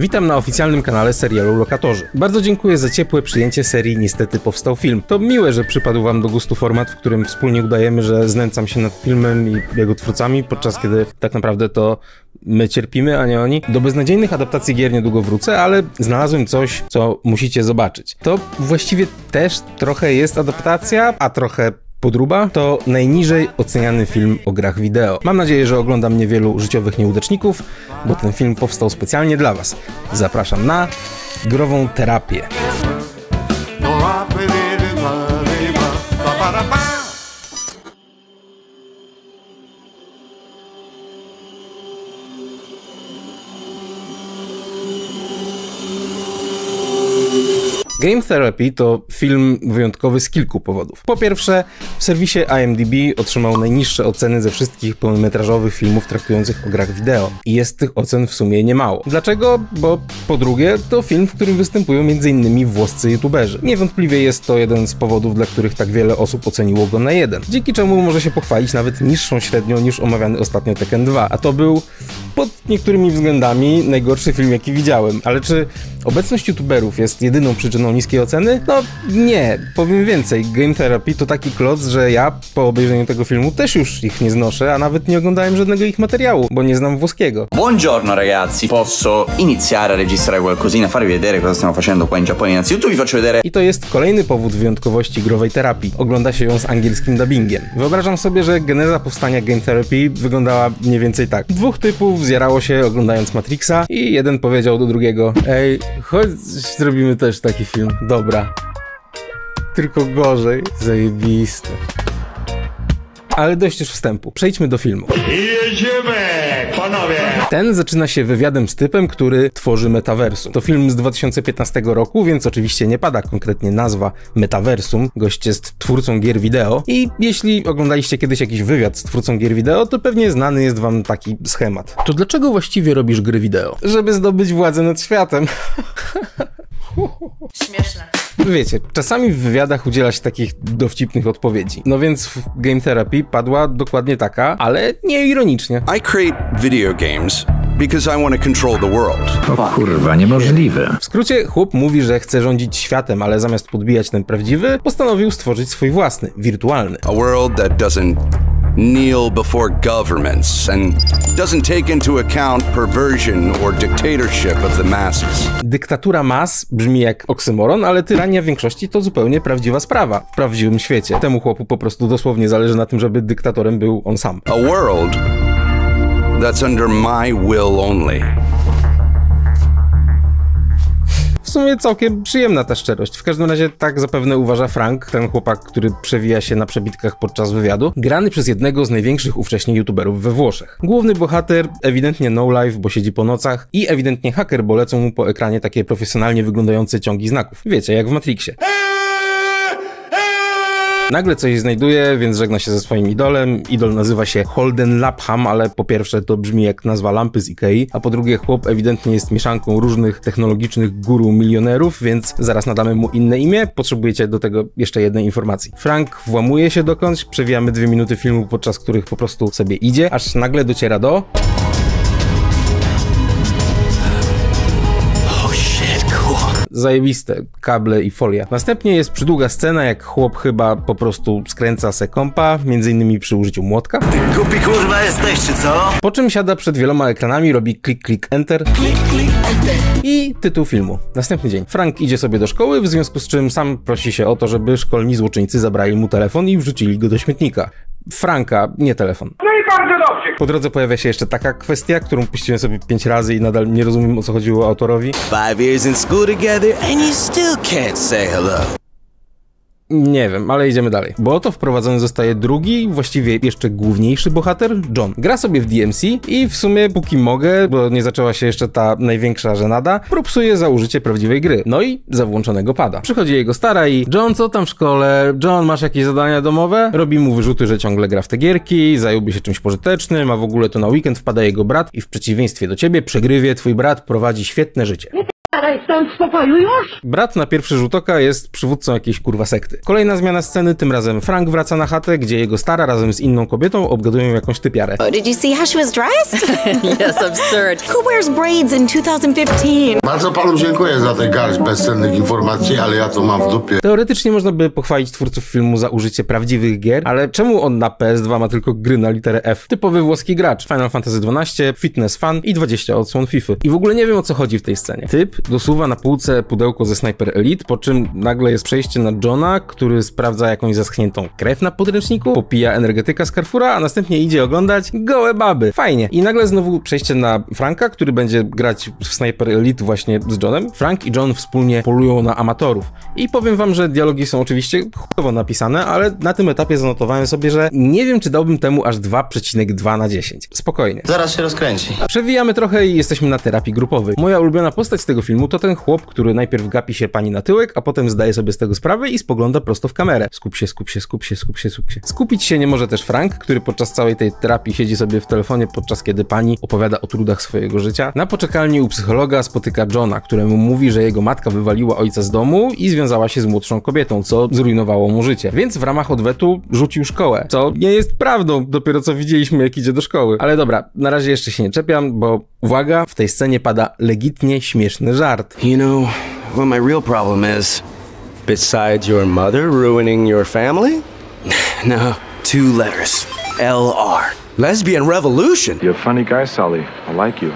Witam na oficjalnym kanale serialu Lokatorzy. Bardzo dziękuję za ciepłe przyjęcie serii Niestety powstał film. To miłe, że przypadł wam do gustu format, w którym wspólnie udajemy, że znęcam się nad filmem i jego twórcami, podczas kiedy tak naprawdę to my cierpimy, a nie oni. Do beznadziejnych adaptacji gier niedługo wrócę, ale znalazłem coś, co musicie zobaczyć. To właściwie też trochę jest adaptacja, a trochę Podruba to najniżej oceniany film o grach wideo. Mam nadzieję, że ogląda mnie wielu życiowych nieudaczników, bo ten film powstał specjalnie dla Was. Zapraszam na grową terapię. Game Therapy to film wyjątkowy z kilku powodów. Po pierwsze, w serwisie IMDb otrzymał najniższe oceny ze wszystkich pełnometrażowych filmów traktujących o grach wideo. I jest tych ocen w sumie niemało. Dlaczego? Bo po drugie, to film, w którym występują m.in. włoscy youtuberzy. Niewątpliwie jest to jeden z powodów, dla których tak wiele osób oceniło go na jeden. Dzięki czemu może się pochwalić nawet niższą średnią niż omawiany ostatnio Tekken 2. A to był pod niektórymi względami najgorszy film, jaki widziałem. Ale czy obecność youtuberów jest jedyną przyczyną niskiej oceny? No nie, powiem więcej. Game Therapy to taki kloc, że ja po obejrzeniu tego filmu też już ich nie znoszę, a nawet nie oglądałem żadnego ich materiału, bo nie znam włoskiego. Buongiorno ragazzi, posso iniziare a registrare qualcosina, farvi vedere cosa stiamo facendo qua in Giappone. Innanzitutto vi faccio vedere I to jest kolejny powód wyjątkowości growej terapii. Ogląda się ją z angielskim dubbingiem. Wyobrażam sobie, że geneza powstania Game Therapy wyglądała mniej więcej tak. Dwóch typów zjarało się oglądając Matrixa i jeden powiedział do drugiego Ej, chodź zrobimy też taki film. Dobra. Tylko gorzej. Zajebiste. Ale dość już wstępu. Przejdźmy do filmu. Jedziemy, panowie! Ten zaczyna się wywiadem z typem, który tworzy metaversum. To film z 2015 roku, więc oczywiście nie pada konkretnie nazwa metaversum. Gość jest twórcą gier wideo i jeśli oglądaliście kiedyś jakiś wywiad z twórcą gier wideo, to pewnie znany jest wam taki schemat. To dlaczego właściwie robisz gry wideo? Żeby zdobyć władzę nad światem. Śmieszne. Wiecie, czasami w wywiadach udziela się takich dowcipnych odpowiedzi. No więc w Game Therapy padła dokładnie taka, ale nie ironicznie. I create video games because I want to control the world. O kurwa, niemożliwe. W skrócie, chłop mówi, że chce rządzić światem, ale zamiast podbijać ten prawdziwy, postanowił stworzyć swój własny, wirtualny. A world that doesn't kneel before governments and doesn't take into account perversion or dictatorship of the masses. Dyktatura mas brzmi jak oksymoron, ale tyrania większości to zupełnie prawdziwa sprawa w prawdziwym świecie. Temu chłopu po prostu dosłownie zależy na tym, żeby dyktatorem był on sam. A world that's under my will only. W sumie całkiem przyjemna ta szczerość. W każdym razie tak zapewne uważa Frank, ten chłopak, który przewija się na przebitkach podczas wywiadu, grany przez jednego z największych ówcześnie youtuberów we Włoszech. Główny bohater ewidentnie no life, bo siedzi po nocach i ewidentnie haker, bo lecą mu po ekranie takie profesjonalnie wyglądające ciągi znaków. Wiecie, jak w Matrixie. Nagle coś znajduje, więc żegna się ze swoim idolem. Idol nazywa się Holden Lapham, ale po pierwsze to brzmi jak nazwa lampy z Ikei, a po drugie chłop ewidentnie jest mieszanką różnych technologicznych guru milionerów, więc zaraz nadamy mu inne imię. Potrzebujecie do tego jeszcze jednej informacji. Frank włamuje się dokądś, przewijamy dwie minuty filmu, podczas których po prostu sobie idzie, aż nagle dociera do... zajebiste kable i folia. Następnie jest przydługa scena, jak chłop chyba po prostu skręca se kompa, między innymi przy użyciu młotka. Kupi kurwa jesteście, co? Po czym siada przed wieloma ekranami, robi klik, klik, enter. I tytuł filmu. Następny dzień. Frank idzie sobie do szkoły, w związku z czym sam prosi się o to, żeby szkolni złoczyńcy zabrali mu telefon i wrzucili go do śmietnika. Franka, nie telefon. No i bardzo dobrze. Po drodze pojawia się jeszcze taka kwestia, którą puściłem sobie pięć razy i nadal nie rozumiem o co chodziło autorowi. five years in school together and you still can't say hello. Nie wiem, ale idziemy dalej. Bo oto wprowadzony zostaje drugi, właściwie jeszcze główniejszy bohater, John. Gra sobie w DMC i w sumie póki mogę, bo nie zaczęła się jeszcze ta największa żenada, propsuje za użycie prawdziwej gry. No i za włączonego pada. Przychodzi jego stara i John, co tam w szkole? John, masz jakieś zadania domowe? Robi mu wyrzuty, że ciągle gra w te gierki, zająłby się czymś pożytecznym, a w ogóle to na weekend wpada jego brat i w przeciwieństwie do ciebie przegrywie twój brat prowadzi świetne życie. Spadaj stąd w spokoju już! Brat na pierwszy rzut oka jest przywódcą jakiejś kurwa sekty. Kolejna zmiana sceny, tym razem Frank wraca na chatę, gdzie jego stara razem z inną kobietą obgadują jakąś typiarę. Oh, did you see how she was dressed? Yes, absurd. Who wears braids in 2015? Bardzo panu dziękuję za tę garść bezcennych informacji, ale ja to mam w dupie. Teoretycznie można by pochwalić twórców filmu za użycie prawdziwych gier, ale czemu on na PS2 ma tylko gry na literę F? Typowy włoski gracz. Final Fantasy XII, Fitness Fan i 20 odsłon FIFA. I w ogóle nie wiem o co chodzi w tej scenie. Typ dosuwa na półce pudełko ze Sniper Elite, po czym nagle jest przejście na Johna, który sprawdza jakąś zaschniętą krew na podręczniku, popija energetyka z Carrefoura, a następnie idzie oglądać gołe baby. Fajnie. I nagle znowu przejście na Franka, który będzie grać w Sniper Elite właśnie z Johnem. Frank i John wspólnie polują na amatorów. I powiem wam, że dialogi są oczywiście chujowo napisane, ale na tym etapie zanotowałem sobie, że nie wiem, czy dałbym temu aż 2,2 na 10. Spokojnie. Zaraz się rozkręci. Przewijamy trochę i jesteśmy na terapii grupowej. Moja ulubiona postać z tego filmu to ten chłop, który najpierw gapi się pani na tyłek, a potem zdaje sobie z tego sprawę i spogląda prosto w kamerę. Skup się, skup się, skup się, skup się, skup się. Skupić się nie może też Frank, który podczas całej tej terapii siedzi sobie w telefonie, podczas kiedy pani opowiada o trudach swojego życia. Na poczekalni u psychologa spotyka Johna, któremu mówi, że jego matka wywaliła ojca z domu i związała się z młodszą kobietą, co zrujnowało mu życie. Więc w ramach odwetu rzucił szkołę, co nie jest prawdą, dopiero co widzieliśmy jak idzie do szkoły. Ale dobra, na razie jeszcze się nie czepiam, bo uwaga, w tej scenie pada legitnie śmieszny żart. You know what my real problem is? Besides your mother ruining your family? no, two letters. LR. Lesbian Revolution. You're a funny guy, Sully. I like you.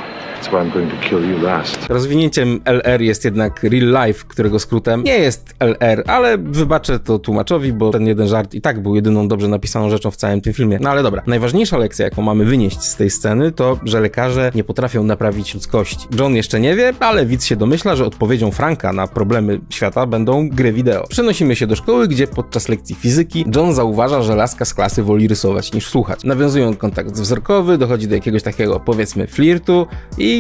Rozwinięciem LR jest jednak real life, którego skrótem nie jest LR, ale wybaczę to tłumaczowi, bo ten jeden żart i tak był jedyną dobrze napisaną rzeczą w całym tym filmie. No ale dobra, najważniejsza lekcja, jaką mamy wynieść z tej sceny, to, że lekarze nie potrafią naprawić ludzkości. John jeszcze nie wie, ale widz się domyśla, że odpowiedzią Franka na problemy świata będą gry wideo. Przenosimy się do szkoły, gdzie podczas lekcji fizyki John zauważa, że laska z klasy woli rysować niż słuchać. Nawiązują kontakt wzrokowy, dochodzi do jakiegoś takiego, powiedzmy, flirtu i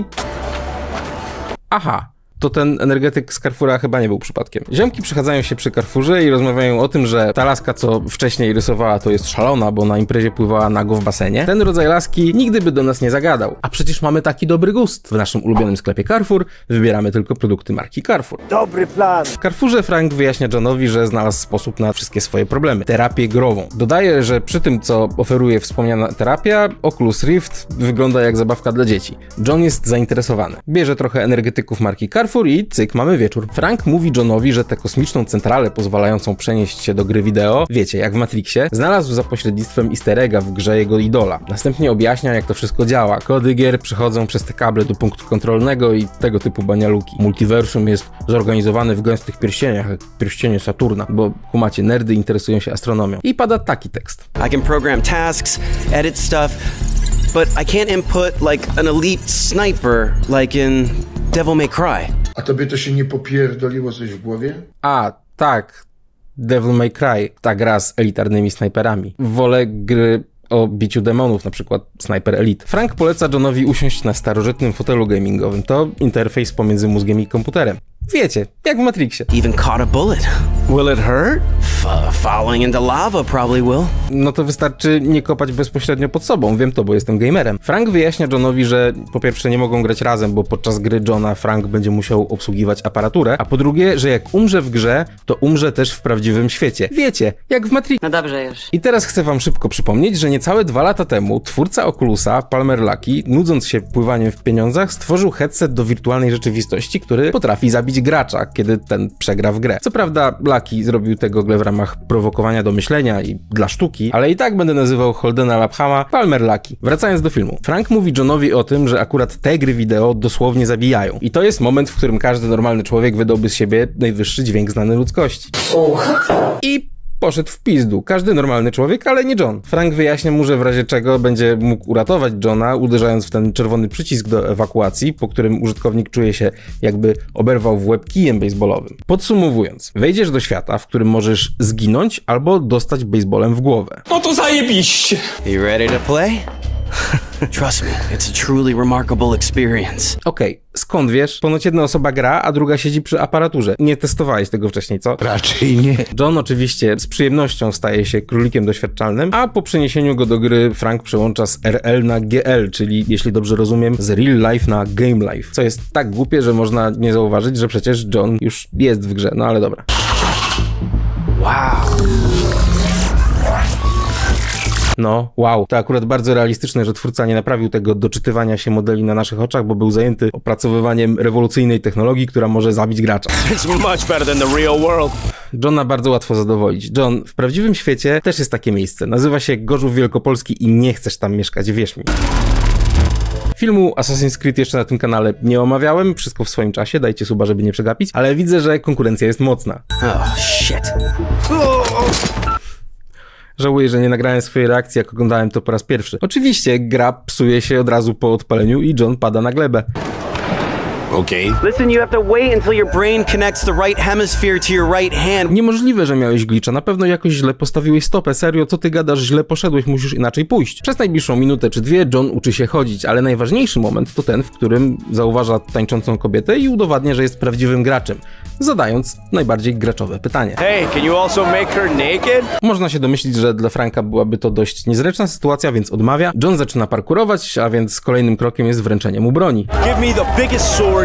Aha. To ten energetyk z Carrefoura chyba nie był przypadkiem. Ziomki przechadzają się przy Carrefourze i rozmawiają o tym, że ta laska, co wcześniej rysowała, to jest szalona, bo na imprezie pływała nago w basenie. Ten rodzaj laski nigdy by do nas nie zagadał. A przecież mamy taki dobry gust. W naszym ulubionym sklepie Carrefour wybieramy tylko produkty marki Carrefour. Dobry plan. W Carrefourze Frank wyjaśnia Johnowi, że znalazł sposób na wszystkie swoje problemy. Terapię grową. Dodaje, że przy tym, co oferuje wspomniana terapia, Oculus Rift wygląda jak zabawka dla dzieci. John jest zainteresowany. Bierze trochę energetyków marki Carrefour i cyk, mamy wieczór. Frank mówi Johnowi, że tę kosmiczną centralę pozwalającą przenieść się do gry wideo, wiecie, jak w Matrixie, znalazł za pośrednictwem easter egga w grze jego idola. Następnie objaśnia, jak to wszystko działa. Kody gier przechodzą przez te kable do punktu kontrolnego i tego typu banialuki. Multiversum jest zorganizowany w gęstych pierścieniach, jak pierścienie Saturna, bo kumacie, nerdy interesują się astronomią. I pada taki tekst. I can program tasks, edit stuff, but I can't input like an elite sniper like in Devil May Cry. A tobie to się nie popierdoliło coś w głowie? A, tak. Devil May Cry, ta gra z elitarnymi snajperami. Wolę gry o biciu demonów, na przykład Sniper Elite. Frank poleca Johnowi usiąść na starożytnym fotelu gamingowym. To interfejs pomiędzy mózgiem i komputerem. Wiecie, jak w Matrixie. Even caught a bullet. Will it hurt? F- falling into lava probably will. No to wystarczy nie kopać bezpośrednio pod sobą, wiem to, bo jestem gamerem. Frank wyjaśnia Johnowi, że po pierwsze nie mogą grać razem, bo podczas gry Johna Frank będzie musiał obsługiwać aparaturę, a po drugie, że jak umrze w grze, to umrze też w prawdziwym świecie. Wiecie, jak w Matrixie. No dobrze już. I teraz chcę wam szybko przypomnieć, że niecałe dwa lata temu twórca Oculusa, Palmer Lucky, nudząc się pływaniem w pieniądzach, stworzył headset do wirtualnej rzeczywistości, który potrafi zabić gracza, kiedy ten przegra w grę. Co prawda Lucky zrobił te gogle w ramach prowokowania do myślenia i dla sztuki, ale i tak będę nazywał Holdena Laphama Palmer Lucky. Wracając do filmu. Frank mówi Johnowi o tym, że akurat te gry wideo dosłownie zabijają. I to jest moment, w którym każdy normalny człowiek wydałby z siebie najwyższy dźwięk znany ludzkości. I poszedł w pizdu. Każdy normalny człowiek, ale nie John. Frank wyjaśnia mu, że w razie czego będzie mógł uratować Johna, uderzając w ten czerwony przycisk do ewakuacji, po którym użytkownik czuje się jakby oberwał w łeb kijem baseballowym. Podsumowując, wejdziesz do świata, w którym możesz zginąć albo dostać baseballem w głowę. You ready to play? Trust me, it's a truly remarkable experience. Okej, skąd wiesz? Ponoć jedna osoba gra, a druga siedzi przy aparaturze. Nie testowałeś tego wcześniej, co? Raczej nie. John oczywiście z przyjemnością staje się królikiem doświadczalnym, a po przeniesieniu go do gry Frank przełącza z RL na GL, czyli jeśli dobrze rozumiem, z Real Life na Game Life. Co jest tak głupie, że można nie zauważyć, że przecież John już jest w grze. No ale dobra. Wow. No, wow. To akurat bardzo realistyczne, że twórca nie naprawił tego doczytywania się modeli na naszych oczach, bo był zajęty opracowywaniem rewolucyjnej technologii, która może zabić gracza. It's much better than the real world. Johna bardzo łatwo zadowolić. John, w prawdziwym świecie też jest takie miejsce. Nazywa się Gorzów Wielkopolski i nie chcesz tam mieszkać, wierz mi. Filmu Assassin's Creed jeszcze na tym kanale nie omawiałem, wszystko w swoim czasie, dajcie suba, żeby nie przegapić, ale widzę, że konkurencja jest mocna. Oh, shit. Żałuję, że nie nagrałem swojej reakcji, jak oglądałem to po raz pierwszy. Oczywiście, gra psuje się od razu po odpaleniu i John pada na glebę. Okay. Listen, you have to wait until your brain connects the right hemisphere to your right hand. Niemożliwe, że miałeś glitcha. Na pewno jakoś źle postawiłeś stopę. Serio, co ty gadasz? Źle poszedłeś, musisz inaczej pójść. Przez najbliższą minutę czy dwie John uczy się chodzić, ale najważniejszy moment to ten, w którym zauważa tańczącą kobietę i udowadnia, że jest prawdziwym graczem, zadając najbardziej graczowe pytanie. Hey, can you also make her naked? Można się domyślić, że dla Franka byłaby to dość niezręczna sytuacja, więc odmawia. John zaczyna parkurować, a więc kolejnym krokiem jest wręczenie mu broni. Give me the biggest sword.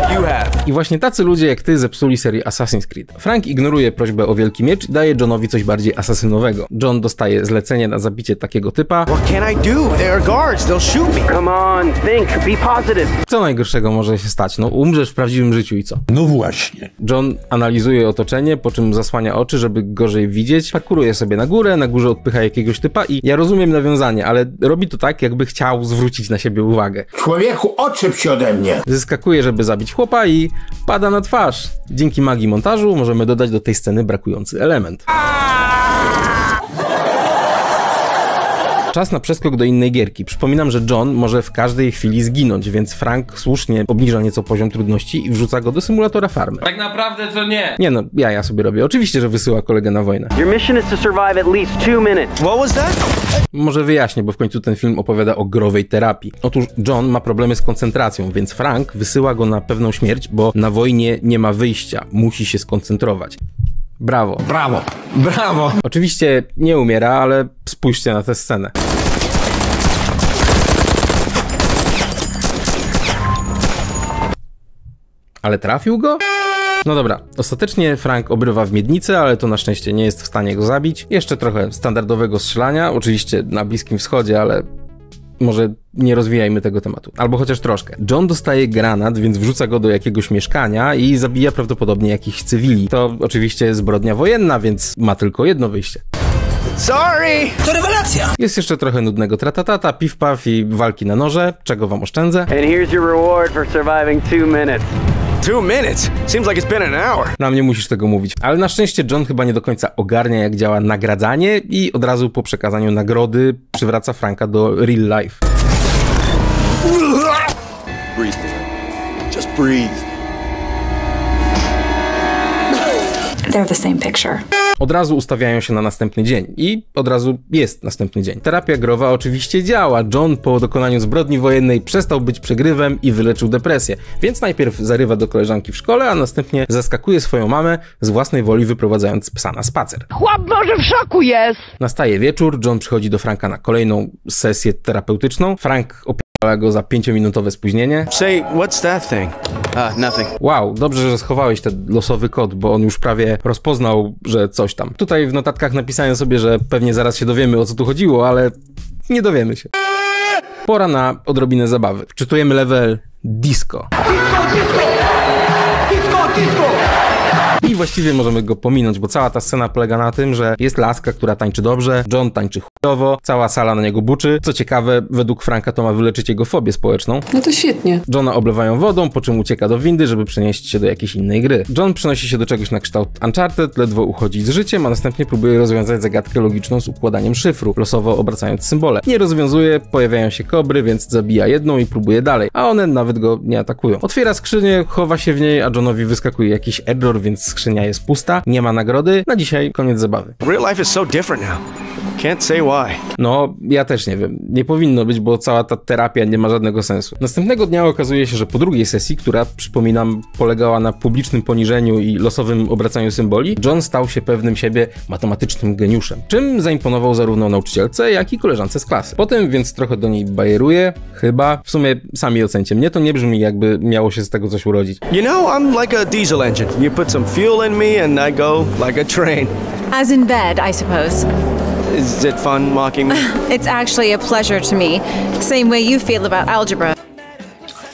I właśnie tacy ludzie jak ty zepsuli serię Assassin's Creed. Frank ignoruje prośbę o wielki miecz i daje Johnowi coś bardziej asasynowego. John dostaje zlecenie na zabicie takiego typa. What can I do? There are guards. They'll shoot me. Come on, think, be positive. Co najgorszego może się stać? No, umrzesz w prawdziwym życiu i co? No właśnie. John analizuje otoczenie, po czym zasłania oczy, żeby gorzej widzieć. Parkuruje sobie na górę, na górze odpycha jakiegoś typa i ja rozumiem nawiązanie, ale robi to tak, jakby chciał zwrócić na siebie uwagę. Człowieku, oczep się ode mnie. Zyskakuje, żeby zabić chłopa i pada na twarz. Dzięki magii montażu możemy dodać do tej sceny brakujący element. Czas na przeskok do innej gierki. Przypominam, że John może w każdej chwili zginąć, więc Frank słusznie obniża nieco poziom trudności i wrzuca go do symulatora farmy. Tak naprawdę to nie. Nie no, ja ja sobie robię. Oczywiście, że wysyła kolegę na wojnę. Your mission is to survive at least two minutes. What was that? Może wyjaśnię, bo w końcu ten film opowiada o growej terapii. Otóż John ma problemy z koncentracją, więc Frank wysyła go na pewną śmierć, bo na wojnie nie ma wyjścia. Musi się skoncentrować. Brawo. Brawo, brawo. Oczywiście nie umiera, ale spójrzcie na tę scenę. Ale trafił go? No dobra, ostatecznie Frank obrywa w miednicę, ale to na szczęście nie jest w stanie go zabić. Jeszcze trochę standardowego strzelania, oczywiście na Bliskim Wschodzie, ale może nie rozwijajmy tego tematu. Albo chociaż troszkę. John dostaje granat, więc wrzuca go do jakiegoś mieszkania i zabija prawdopodobnie jakichś cywili. To oczywiście zbrodnia wojenna, więc ma tylko jedno wyjście. Sorry. Jest jeszcze trochę nudnego tratatata, piw-paw i walki na noże, czego wam oszczędzę. And here's your reward for surviving two minutes. Two minutes. Seems like it's been an hour. Nam nie musisz tego mówić. Ale na szczęście John chyba nie do końca ogarnia, jak działa nagradzanie i od razu po przekazaniu nagrody przywraca Franka do real life. Breathe. Just breathe. They're the same picture. Od razu ustawiają się na następny dzień i od razu jest następny dzień. Terapia growa oczywiście działa. John po dokonaniu zbrodni wojennej przestał być przegrywem i wyleczył depresję. Więc najpierw zarywa do koleżanki w szkole, a następnie zaskakuje swoją mamę z własnej woli wyprowadzając psa na spacer. Chłop może w szoku jest. Nastaje wieczór, John przychodzi do Franka na kolejną sesję terapeutyczną. Frank opiera go za pięciominutowe spóźnienie. Say, what's that thing? Uh, nothing. Wow, dobrze, że schowałeś ten losowy kod, bo on już prawie rozpoznał, że coś tam. Tutaj w notatkach napisałem sobie, że pewnie zaraz się dowiemy o co tu chodziło, ale nie dowiemy się. Pora na odrobinę zabawy. Wczytujemy level disco. I właściwie możemy go pominąć, bo cała ta scena polega na tym, że jest laska, która tańczy dobrze, John tańczy chujowo, cała sala na niego buczy. Co ciekawe, według Franka to ma wyleczyć jego fobię społeczną. No to świetnie. Johna oblewają wodą, po czym ucieka do windy, żeby przenieść się do jakiejś innej gry. John przenosi się do czegoś na kształt Uncharted, ledwo uchodzi z życiem, a następnie próbuje rozwiązać zagadkę logiczną z układaniem szyfru, losowo obracając symbole. Nie rozwiązuje, pojawiają się kobry, więc zabija jedną i próbuje dalej, a one nawet go nie atakują. Otwiera skrzynię, chowa się w niej, a Johnowi wyskakuje jakiś error, więc skrzynia jest pusta, nie ma nagrody. Na dzisiaj koniec zabawy. Real life is so different now. Can't say why. No, ja też nie wiem. Nie powinno być, bo cała ta terapia nie ma żadnego sensu. Następnego dnia okazuje się, że po drugiej sesji, która, przypominam, polegała na publicznym poniżeniu i losowym obracaniu symboli, John stał się pewnym siebie matematycznym geniuszem, czym zaimponował zarówno nauczycielce, jak i koleżance z klasy. Potem więc trochę do niej bajeruje, chyba. W sumie sami ocencie. Mnie to nie brzmi, jakby miało się z tego coś urodzić. You know, I'm like a diesel engine. You put some fuel in me and I go like a train. As in bed, I suppose. Is it fun mocking me? It's actually a pleasure to me. Same way you feel about algebra.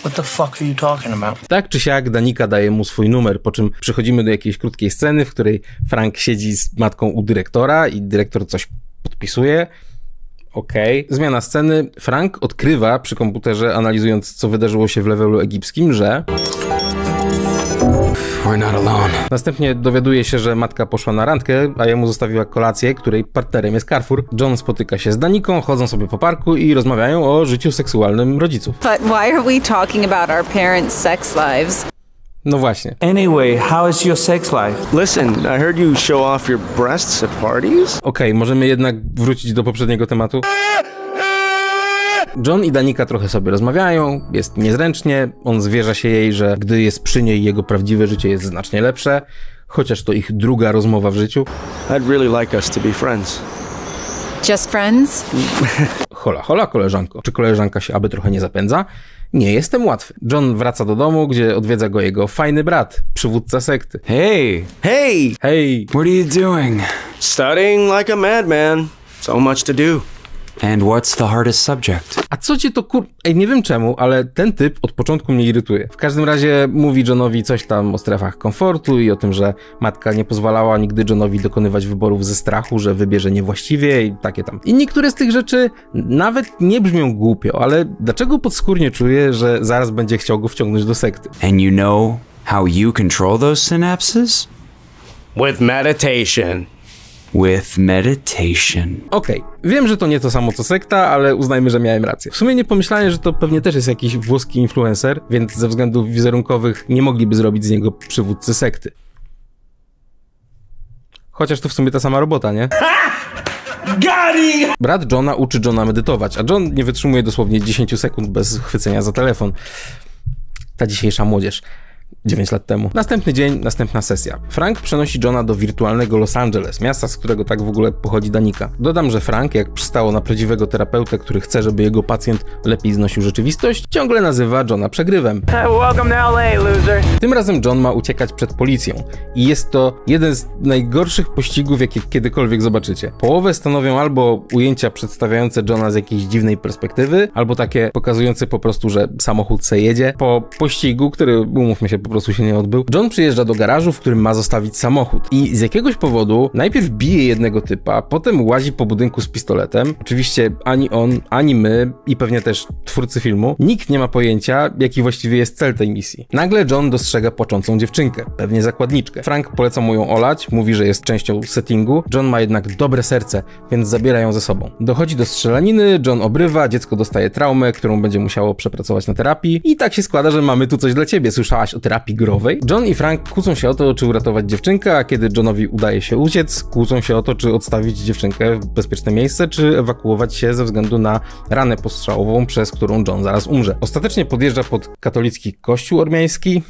What the fuck are you talking about? Tak czy siak Danika daje mu swój numer, po czym przechodzimy do jakiejś krótkiej sceny, w której Frank siedzi z matką u dyrektora i dyrektor coś podpisuje. Okej. Zmiana sceny. Frank odkrywa przy komputerze, analizując co wydarzyło się w levelu egipskim, że We're not alone. następnie dowiaduje się, że matka poszła na randkę, a jemu zostawiła kolację, której partnerem jest Carrefour. John spotyka się z Daniką, chodzą sobie po parku i rozmawiają o życiu seksualnym rodziców. But why are we talking about our parents' sex lives? No właśnie. Anyway, how is your sex life? Listen, I heard you show off your breasts at parties. Okej, możemy jednak wrócić do poprzedniego tematu. John i Danika trochę sobie rozmawiają, jest niezręcznie, on zwierza się jej, że gdy jest przy niej, jego prawdziwe życie jest znacznie lepsze, chociaż to ich druga rozmowa w życiu. I'd really like us to be friends. Just friends? Hola, hola, koleżanko. Czy koleżanka się aby trochę nie zapędza? Nie jestem łatwy. John wraca do domu, gdzie odwiedza go jego fajny brat, przywódca sekty. Hey, Hey, Hej, what are you doing? studying like a madman. So much to do. And what's the hardest subject? a co cię to kur... Ej, nie wiem czemu, ale ten typ od początku mnie irytuje. W każdym razie mówi Johnowi coś tam o strefach komfortu i o tym, że matka nie pozwalała nigdy Johnowi dokonywać wyborów ze strachu, że wybierze niewłaściwie i takie tam. I niektóre z tych rzeczy nawet nie brzmią głupio, ale dlaczego podskórnie czuję, że zaraz będzie chciał go wciągnąć do sekty? And you know how you control those synapses? With meditation. With meditation. Okej, wiem, że to nie to samo co sekta, ale uznajmy, że miałem rację. W sumie nie pomyślałem, że to pewnie też jest jakiś włoski influencer, więc ze względów wizerunkowych nie mogliby zrobić z niego przywódcy sekty. Chociaż to w sumie ta sama robota, nie? Brat Johna uczy Johna medytować, a John nie wytrzymuje dosłownie 10 sekund bez chwycenia za telefon. Ta dzisiejsza młodzież. 9 lat temu. Następny dzień, następna sesja. Frank przenosi Johna do wirtualnego Los Angeles, miasta, z którego tak w ogóle pochodzi Danika. Dodam, że Frank, jak przystało na prawdziwego terapeutę, który chce, żeby jego pacjent lepiej znosił rzeczywistość, ciągle nazywa Johna przegrywem. Welcome to LA, loser. Tym razem John ma uciekać przed policją i jest to jeden z najgorszych pościgów, jakie kiedykolwiek zobaczycie. Połowę stanowią albo ujęcia przedstawiające Johna z jakiejś dziwnej perspektywy, albo takie pokazujące po prostu, że samochód se jedzie. Po pościgu, który, umówmy się, po prostu się nie odbył, John przyjeżdża do garażu, w którym ma zostawić samochód i z jakiegoś powodu najpierw bije jednego typa, potem łazi po budynku z pistoletem. Oczywiście ani on, ani my i pewnie też twórcy filmu, nikt nie ma pojęcia, jaki właściwie jest cel tej misji. Nagle John dostrzega płaczącą dziewczynkę, pewnie zakładniczkę. Frank poleca mu ją olać, mówi, że jest częścią settingu. John ma jednak dobre serce, więc zabiera ją ze sobą. Dochodzi do strzelaniny, John obrywa, dziecko dostaje traumę, którą będzie musiało przepracować na terapii i tak się składa, że mamy tu coś dla ciebie. Słyszałaś o terapii growej? John i Frank kłócą się o to, czy uratować dziewczynkę, a kiedy Johnowi udaje się uciec, kłócą się o to, czy odstawić dziewczynkę w bezpieczne miejsce, czy ewakuować się ze względu na ranę postrzałową, przez którą John zaraz umrze. Ostatecznie podjeżdża pod katolicki kościół ormiański,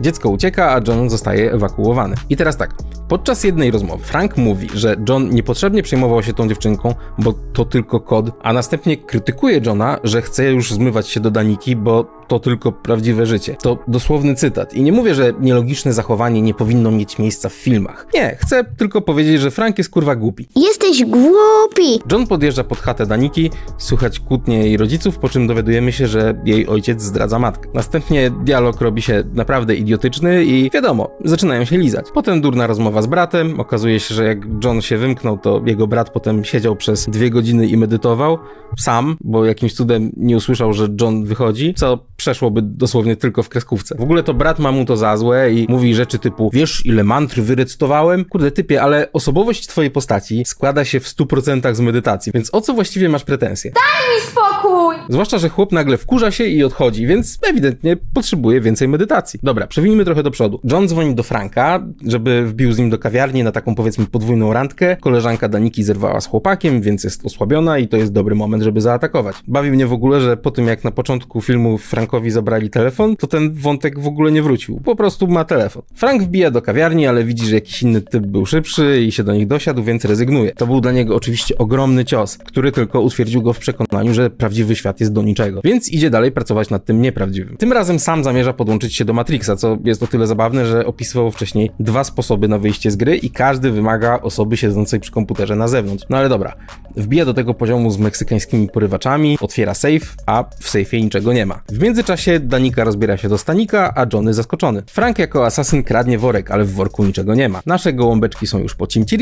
Dziecko ucieka, a John zostaje ewakuowany. I teraz tak, podczas jednej rozmowy Frank mówi, że John niepotrzebnie przejmował się tą dziewczynką, bo to tylko kod, a następnie krytykuje Johna, że chce już zmywać się do Daniki, bo to tylko prawdziwe życie. To dosłowny cytat. I nie mówię, że nielogiczne zachowanie nie powinno mieć miejsca w filmach. Nie, chcę tylko powiedzieć, że Frank jest kurwa głupi. Jesteś głupi! John podjeżdża pod chatę Daniki, słychać kłótnie jej rodziców, po czym dowiadujemy się, że jej ojciec zdradza matkę. Następnie dialog robi się naprawdę idiotyczny i wiadomo, zaczynają się lizać. Potem durna rozmowa z bratem, okazuje się, że jak John się wymknął, to jego brat potem siedział przez dwie godziny i medytował, sam, bo jakimś cudem nie usłyszał, że John wychodzi, co przeszłoby dosłownie tylko w kreskówce. W ogóle to brat ma mu to za złe i mówi rzeczy typu wiesz ile mantr wyrecytowałem? Kurde typie, ale osobowość twojej postaci składa się w 100% z medytacji, więc o co właściwie masz pretensje? Daj mi spokój! Spokój! Zwłaszcza, że chłop nagle wkurza się i odchodzi, więc ewidentnie potrzebuje więcej medytacji. Dobra, przewinijmy trochę do przodu. John dzwoni do Franka, żeby wbił z nim do kawiarni na taką powiedzmy podwójną randkę. Koleżanka Daniki zerwała z chłopakiem, więc jest osłabiona i to jest dobry moment, żeby zaatakować. Bawi mnie w ogóle, że po tym jak na początku filmu Frankowi zabrali telefon, to ten wątek w ogóle nie wrócił. Po prostu ma telefon. Frank wbija do kawiarni, ale widzi, że jakiś inny typ był szybszy i się do nich dosiadł, więc rezygnuje. To był dla niego oczywiście ogromny cios, który tylko utwierdził go w przekonaniu, że prawdziwy świat jest do niczego. Więc idzie dalej pracować nad tym nieprawdziwym. Tym razem sam zamierza podłączyć się do Matrixa, co jest o tyle zabawne, że opisywał wcześniej dwa sposoby na wyjście z gry i każdy wymaga osoby siedzącej przy komputerze na zewnątrz. No ale dobra, wbija do tego poziomu z meksykańskimi porywaczami, otwiera safe, a w sejfie niczego nie ma. W międzyczasie Danika rozbiera się do Stanika, a Johnny zaskoczony. Frank jako asasyn kradnie worek, ale w worku niczego nie ma. Nasze gołąbeczki są już po cimci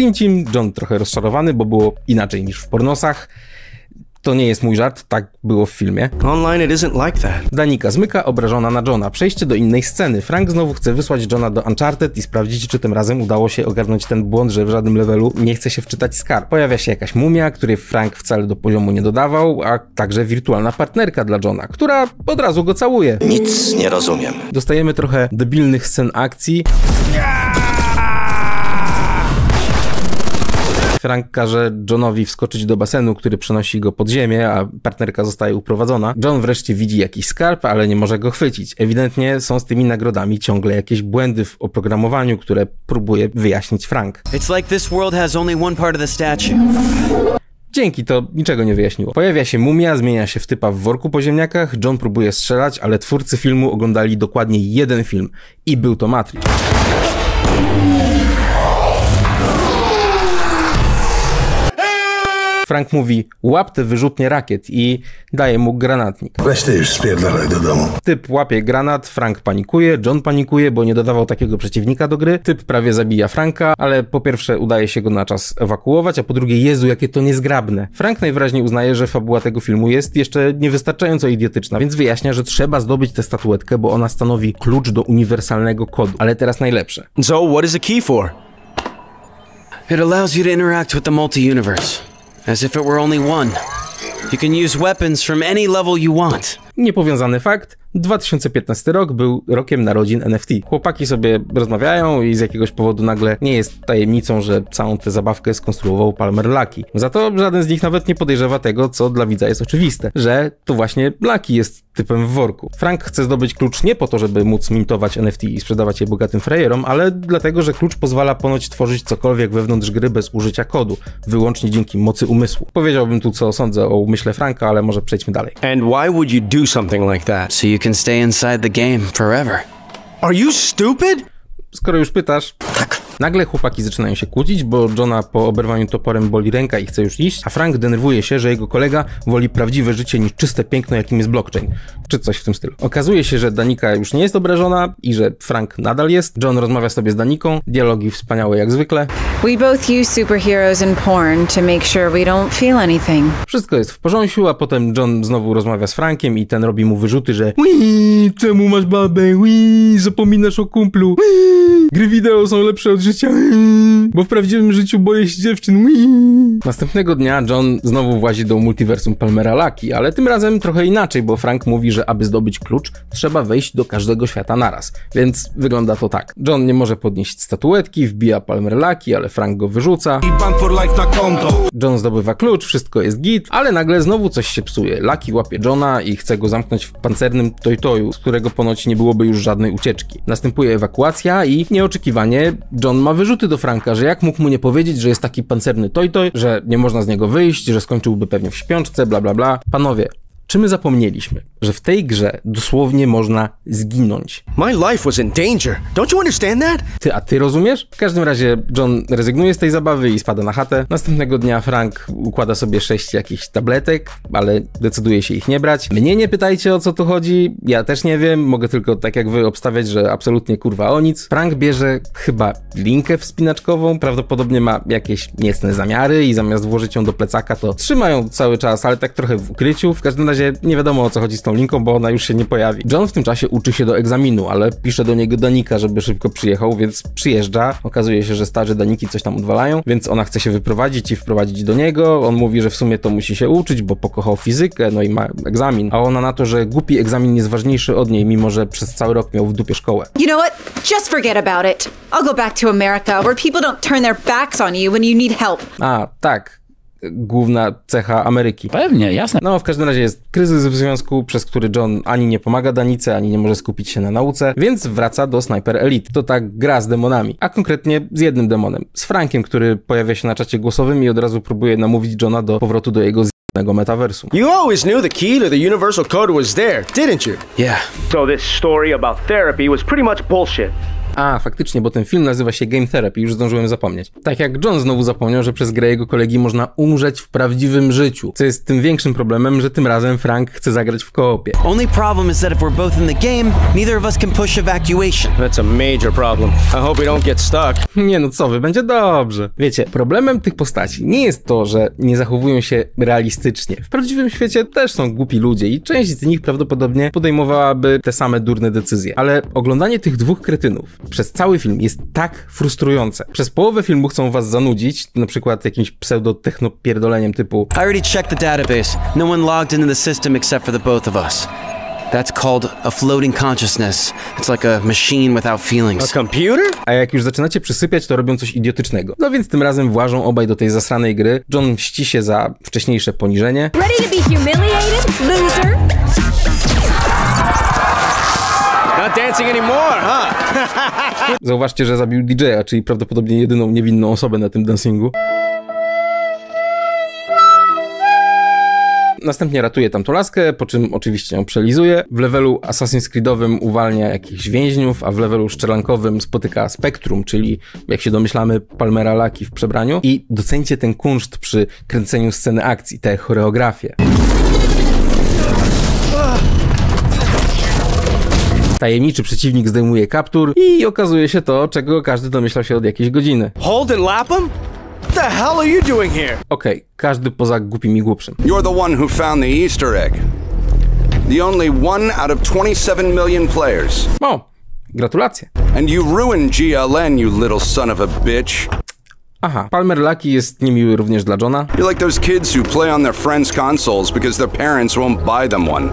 John trochę rozczarowany, bo było inaczej niż w pornosach. To nie jest mój żart, tak było w filmie. Online it isn't like that. Danika zmyka, obrażona na Johna. Przejście do innej sceny. Frank znowu chce wysłać Johna do Uncharted i sprawdzić, czy tym razem udało się ogarnąć ten błąd, że w żadnym levelu nie chce się wczytać skarb. Pojawia się jakaś mumia, której Frank wcale do poziomu nie dodawał, a także wirtualna partnerka dla Johna, która od razu go całuje. Nic nie rozumiem. Dostajemy trochę debilnych scen akcji. Frank każe Johnowi wskoczyć do basenu, który przenosi go pod ziemię, a partnerka zostaje uprowadzona. John wreszcie widzi jakiś skarb, ale nie może go chwycić. Ewidentnie są z tymi nagrodami ciągle jakieś błędy w oprogramowaniu, które próbuje wyjaśnić Frank. It's like this world has only one part of the statue. Dzięki, to niczego nie wyjaśniło. Pojawia się mumia, zmienia się w typa w worku po ziemniakach, John próbuje strzelać, ale twórcy filmu oglądali dokładnie jeden film i był to Matrix. Frank mówi, łap te wyrzutnie rakiet i daje mu granatnik. Weź ty już spierdalaj do domu. Typ łapie granat, Frank panikuje, John panikuje, bo nie dodawał takiego przeciwnika do gry. Typ prawie zabija Franka, ale po pierwsze udaje się go na czas ewakuować, a po drugie, Jezu, jakie to niezgrabne. Frank najwyraźniej uznaje, że fabuła tego filmu jest jeszcze niewystarczająco idiotyczna, więc wyjaśnia, że trzeba zdobyć tę statuetkę, bo ona stanowi klucz do uniwersalnego kodu. Ale teraz najlepsze. So, what is a key for? It allows you to interact with the multi-universe, as if it were only one. You can use weapons from any level you want. Niepowiązany fakt, 2015 rok był rokiem narodzin NFT. Chłopaki sobie rozmawiają i z jakiegoś powodu nagle nie jest tajemnicą, że całą tę zabawkę skonstruował Palmer Lucky. Za to żaden z nich nawet nie podejrzewa tego, co dla widza jest oczywiste, że to właśnie Lucky jest typem w worku. Frank chce zdobyć klucz nie po to, żeby móc mintować NFT i sprzedawać je bogatym frajerom, ale dlatego, że klucz pozwala ponoć tworzyć cokolwiek wewnątrz gry bez użycia kodu, wyłącznie dzięki mocy umysłu. Powiedziałbym tu, co sądzę o umyśle Franka, ale może przejdźmy dalej. And why would you do something like that? So you can stay inside the game forever. Are you stupid? Skoro już pytasz, Nagle chłopaki zaczynają się kłócić, bo Johna po oberwaniu toporem boli ręka i chce już iść, a Frank denerwuje się, że jego kolega woli prawdziwe życie niż czyste piękno, jakim jest blockchain, czy coś w tym stylu. Okazuje się, że Danika już nie jest obrażona i że Frank nadal jest. John rozmawia sobie z Daniką, dialogi wspaniałe jak zwykle. We both use superheroes in porn to make sure we don't feel anything. Wszystko jest w porządku, a potem John znowu rozmawia z Frankiem i ten robi mu wyrzuty, że Wii, czemu masz babę? Wii, zapominasz o kumplu. Wii, gry wideo są lepsze od życia, bo w prawdziwym życiu boję się dziewczyn. Następnego dnia John znowu włazi do multiversum Palmera Lucky, ale tym razem trochę inaczej, bo Frank mówi, że aby zdobyć klucz, trzeba wejść do każdego świata naraz. Więc wygląda to tak. John nie może podnieść statuetki, wbija Palmer Lucky, ale Frank go wyrzuca. John zdobywa klucz, wszystko jest git, ale nagle znowu coś się psuje. Lucky łapie Johna i chce go zamknąć w pancernym toy-toyu, z którego ponoć nie byłoby już żadnej ucieczki. Następuje ewakuacja i nieoczekiwanie John ma wyrzuty do Franka, że jak mógł mu nie powiedzieć, że jest taki pancerny toy-toy, że nie można z niego wyjść, że skończyłby pewnie w śpiączce, bla bla bla. Panowie, czy my zapomnieliśmy, że w tej grze dosłownie można zginąć? My life was in danger. Don't you understand that? Ty, a ty rozumiesz? W każdym razie John rezygnuje z tej zabawy i spada na chatę. Następnego dnia Frank układa sobie sześć jakichś tabletek, ale decyduje się ich nie brać. Mnie nie pytajcie o co tu chodzi, ja też nie wiem, mogę tylko tak jak wy obstawiać, że absolutnie kurwa o nic. Frank bierze chyba linkę wspinaczkową, prawdopodobnie ma jakieś niecne zamiary i zamiast włożyć ją do plecaka, to trzymają cały czas, ale tak trochę w ukryciu. W każdym razie razie nie wiadomo o co chodzi z tą linką, bo ona już się nie pojawi. John w tym czasie uczy się do egzaminu, ale pisze do niego Danika, żeby szybko przyjechał, więc przyjeżdża. Okazuje się, że starzy Daniki coś tam odwalają, więc ona chce się wyprowadzić i wprowadzić do niego. On mówi, że w sumie to musi się uczyć, bo pokochał fizykę, no i ma egzamin. A ona na to, że głupi egzamin jest ważniejszy od niej, mimo że przez cały rok miał w dupie szkołę. You know what? Just forget about it. I'll go back to America, where people don't turn their backs on you when you need help. A, tak. Główna cecha Ameryki. Pewnie, jasne. No, w każdym razie jest kryzys w związku, przez który John ani nie pomaga Danice, ani nie może skupić się na nauce, więc wraca do Sniper Elite. To tak gra z demonami, a konkretnie z jednym demonem, z Frankiem, który pojawia się na czacie głosowym i od razu próbuje namówić Johna do powrotu do jego z***nego metaversum. You always knew the key to the universal code was there, didn't you? Yeah. So this story about therapy was pretty much bullshit. A, faktycznie, bo ten film nazywa się Game Therapy, już zdążyłem zapomnieć. Tak jak John znowu zapomniał, że przez grę jego kolegi można umrzeć w prawdziwym życiu, co jest tym większym problemem, że tym razem Frank chce zagrać w koopie. Only problem is that if we're both in the game, neither of us can push evacuation. That's a major problem. I hope we don't get stuck. Nie no co wy, będzie dobrze. Wiecie, problemem tych postaci nie jest to, że nie zachowują się realistycznie. W prawdziwym świecie też są głupi ludzie i część z nich prawdopodobnie podejmowałaby te same durne decyzje. Ale oglądanie tych dwóch kretynów przez cały film jest tak frustrujące. Przez połowę filmu chcą was zanudzić, na przykład jakimś pseudo-techno-pierdoleniem typu I already checked the database. No one logged into the system except for the both of us. That's called a floating consciousness. It's like a machine without feelings. A computer? A jak już zaczynacie przysypiać, to robią coś idiotycznego. No więc tym razem włażą obaj do tej zasranej gry. John mści się za wcześniejsze poniżenie. Ready to be humiliated, loser? Dancing anymore, huh? Zauważcie, że zabił DJ-a, czyli prawdopodobnie jedyną niewinną osobę na tym dancingu. Następnie ratuje tamtą laskę, po czym oczywiście ją przelizuje. W levelu Assassin's Creedowym uwalnia jakichś więźniów, a w levelu szczelankowym spotyka Spektrum, czyli jak się domyślamy Palmera Laki w przebraniu. I docencie ten kunszt przy kręceniu sceny akcji, te choreografie. Tajemniczy przeciwnik zdejmuje kaptur i okazuje się to, czego każdy domyślał się od jakiejś godziny. Hold and lap him? What the hell are you doing here? Okej, każdy poza głupim i głupszym. You're the one who found the Easter egg. The only one out of 27 million players. O, gratulacje. And you ruined GLN, you little son of a bitch. Aha, Palmer Lucky jest niemiły również dla Johna. You're like those kids who play on their friends' consoles because their parents won't buy them one.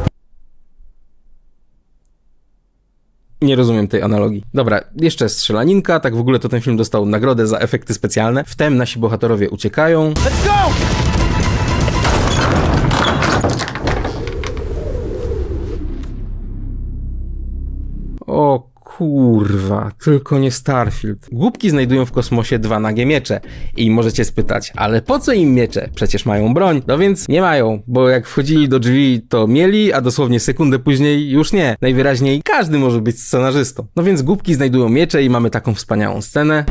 Nie rozumiem tej analogii. Dobra, jeszcze strzelaninka, tak w ogóle to ten film dostał nagrodę za efekty specjalne. Wtem nasi bohaterowie uciekają. Let's go! Kurwa, tylko nie Starfield. Głupki znajdują w kosmosie dwa nagie miecze i możecie spytać, ale po co im miecze? Przecież mają broń. No więc nie mają, bo jak wchodzili do drzwi to mieli, a dosłownie sekundę później już nie. Najwyraźniej każdy może być scenarzystą. No więc głupki znajdują miecze i mamy taką wspaniałą scenę.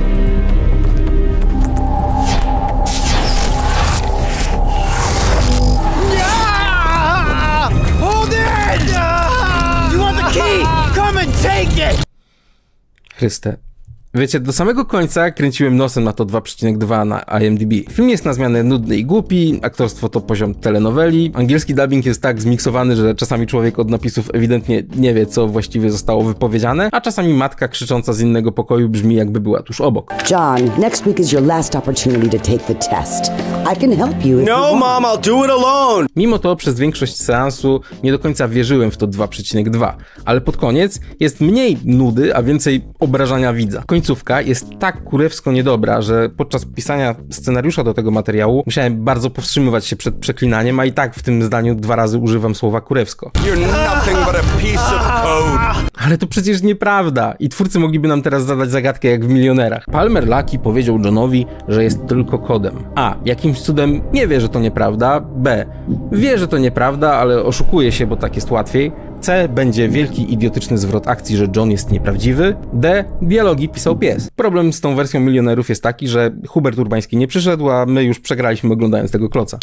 Chryste. Wiecie, do samego końca kręciłem nosem na to 2,2 na IMDb. Film jest na zmianę nudny i głupi, aktorstwo to poziom telenoweli, angielski dubbing jest tak zmiksowany, że czasami człowiek od napisów ewidentnie nie wie, co właściwie zostało wypowiedziane, a czasami matka krzycząca z innego pokoju brzmi jakby była tuż obok. John, next week is your last opportunity to take the test. I can help you if you No, want. mom, I'll do it alone. Mimo to przez większość seansu nie do końca wierzyłem w to 2,2, ale pod koniec jest mniej nudy, a więcej obrażania widza. Końcówka jest tak kurewsko niedobra, że podczas pisania scenariusza do tego materiału musiałem bardzo powstrzymywać się przed przeklinaniem, a i tak w tym zdaniu dwa razy używam słowa kurewsko. You're nothing but a piece of code. Ale to przecież nieprawda i twórcy mogliby nam teraz zadać zagadkę jak w Milionerach. Palmer Lucky powiedział Johnowi, że jest tylko kodem. A. Jakimś cudem nie wie, że to nieprawda. B. Wie, że to nieprawda, ale oszukuje się, bo tak jest łatwiej. C. Będzie wielki idiotyczny zwrot akcji, że John jest nieprawdziwy. D. Dialogi pisał pies. Problem z tą wersją Milionerów jest taki, że Hubert Urbański nie przyszedł, a my już przegraliśmy oglądając tego kloca.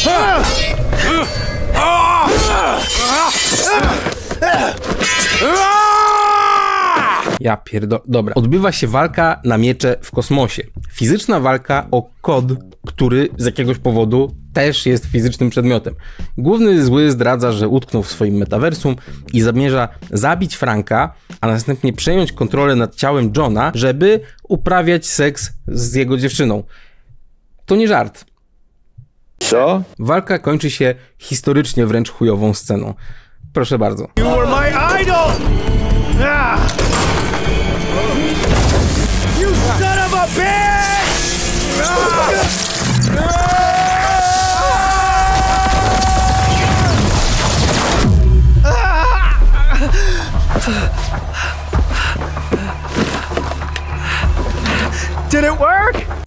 Ja pierdo... Dobra. Odbywa się walka na miecze w kosmosie. Fizyczna walka o kod, który z jakiegoś powodu też jest fizycznym przedmiotem. Główny zły zdradza, że utknął w swoim metaversum i zamierza zabić Franka, a następnie przejąć kontrolę nad ciałem Johna, żeby uprawiać seks z jego dziewczyną. To nie żart. Co? Walka kończy się historycznie wręcz chujową sceną. Proszę bardzo. You were my idol! Ah.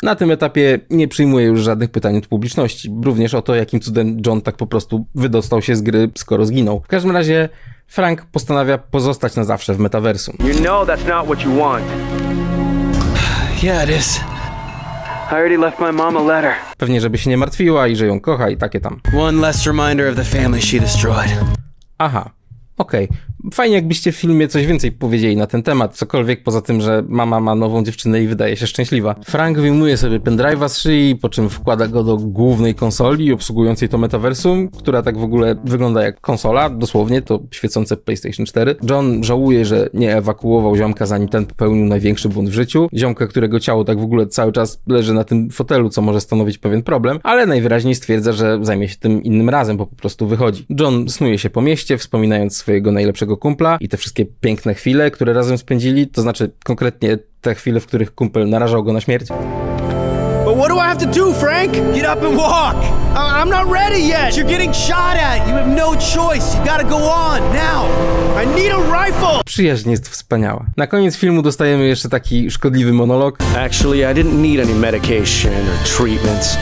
Na tym etapie nie przyjmuję już żadnych pytań od publiczności, również o to, jakim cudem John tak po prostu wydostał się z gry, skoro zginął. W każdym razie Frank postanawia pozostać na zawsze w metaversum. You know that's not what you want. Yeah, it is. I already left my mom a letter. Pewnie, żeby się nie martwiła i że ją kocha i takie tam. One less reminder of the family she destroyed. Aha, okej. Fajnie jakbyście w filmie coś więcej powiedzieli na ten temat, cokolwiek poza tym, że mama ma nową dziewczynę i wydaje się szczęśliwa. Frank wyjmuje sobie pendrive'a z szyi, po czym wkłada go do głównej konsoli obsługującej to metaversum, która tak w ogóle wygląda jak konsola, dosłownie, to świecące PlayStation 4. John żałuje, że nie ewakuował ziomka zanim ten popełnił największy błąd w życiu. Ziomka, którego ciało tak w ogóle cały czas leży na tym fotelu, co może stanowić pewien problem, ale najwyraźniej stwierdza, że zajmie się tym innym razem, bo po prostu wychodzi. John snuje się po mieście, wspominając swojego najlepszego kumpla i te wszystkie piękne chwile, które razem spędzili, to znaczy konkretnie te chwile, w których kumpel narażał go na śmierć. But what do I have to do, Frank? Get up and walk. I- I'm not ready yet. You're getting shot at. You have no choice. You gotta go on now. I need a rifle. Przyjaźń jest wspaniała. Na koniec filmu dostajemy jeszcze taki szkodliwy monolog. Actually, I didn't need any medication or treatments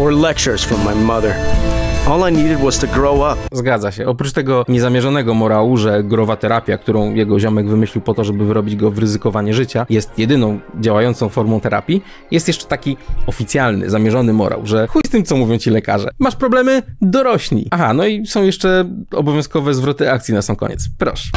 or lectures from my mother. All I needed was to grow up. Zgadza się. Oprócz tego niezamierzonego morału, że growa terapia, którą jego ziomek wymyślił po to, żeby wyrobić go w ryzykowanie życia, jest jedyną działającą formą terapii, jest jeszcze taki oficjalny, zamierzony morał, że chuj z tym, co mówią ci lekarze. Masz problemy? Dorośnij. Aha, no i są jeszcze obowiązkowe zwroty akcji na sam koniec. Proszę.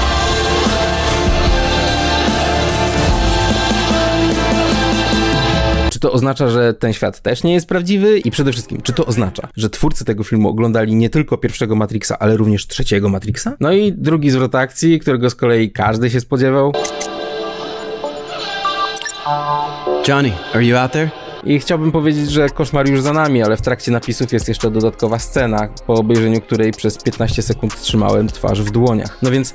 To oznacza, że ten świat też nie jest prawdziwy? I przede wszystkim, czy to oznacza, że twórcy tego filmu oglądali nie tylko pierwszego Matrixa, ale również trzeciego Matrixa? No i drugi zwrot akcji, którego z kolei każdy się spodziewał. Johnny, are you out there? I chciałbym powiedzieć, że koszmar już za nami, ale w trakcie napisów jest jeszcze dodatkowa scena, po obejrzeniu której przez 15 sekund trzymałem twarz w dłoniach. No więc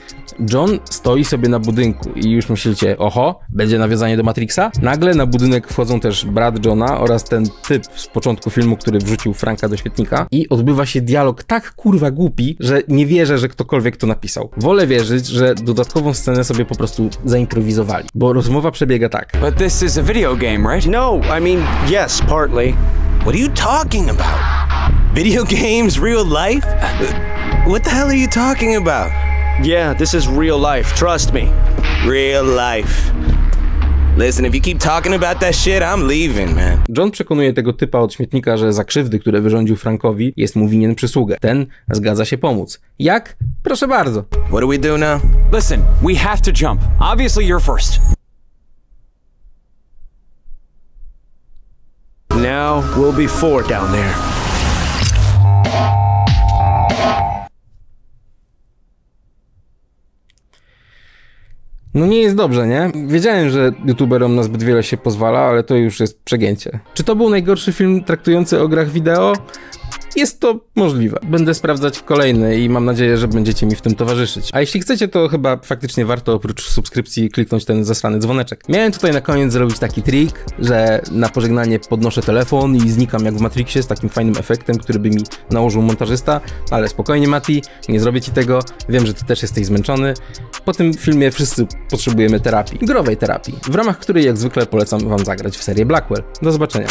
John stoi sobie na budynku i już myślicie, oho, będzie nawiązanie do Matrixa? Nagle na budynek wchodzą też brat Johna oraz ten typ z początku filmu, który wrzucił Franka do świetnika i odbywa się dialog tak kurwa głupi, że nie wierzę, że ktokolwiek to napisał. Wolę wierzyć, że dodatkową scenę sobie po prostu zaimprowizowali, bo rozmowa przebiega tak. But this is a video game, right? No, I mean, yes, partly. What are you talking about? Video games, real life? What the hell are you talking about? Yeah, this is real life, trust me. Real life. Listen, if you keep talking about that shit, I'm leaving, man. John przekonuje tego typa od śmietnika, że za krzywdy, które wyrządził Frankowi, jest mu winien przysługę. Ten zgadza się pomóc. Jak? Proszę bardzo. What do we do now? Listen, we have to jump. Obviously, you're first. Now we'll be four down there. No nie jest dobrze, nie? Wiedziałem, że youtuberom na zbyt wiele się pozwala, ale to już jest przegięcie. Czy to był najgorszy film traktujący o grach wideo? Jest to możliwe. Będę sprawdzać kolejne i mam nadzieję, że będziecie mi w tym towarzyszyć. A jeśli chcecie, to chyba faktycznie warto oprócz subskrypcji kliknąć ten zasrany dzwoneczek. Miałem tutaj na koniec zrobić taki trik, że na pożegnanie podnoszę telefon i znikam jak w Matrixie z takim fajnym efektem, który by mi nałożył montażysta, ale spokojnie Mati, nie zrobię ci tego. Wiem, że ty też jesteś zmęczony. Po tym filmie wszyscy potrzebujemy terapii, growej terapii, w ramach której jak zwykle polecam wam zagrać w serię Blackwell. Do zobaczenia.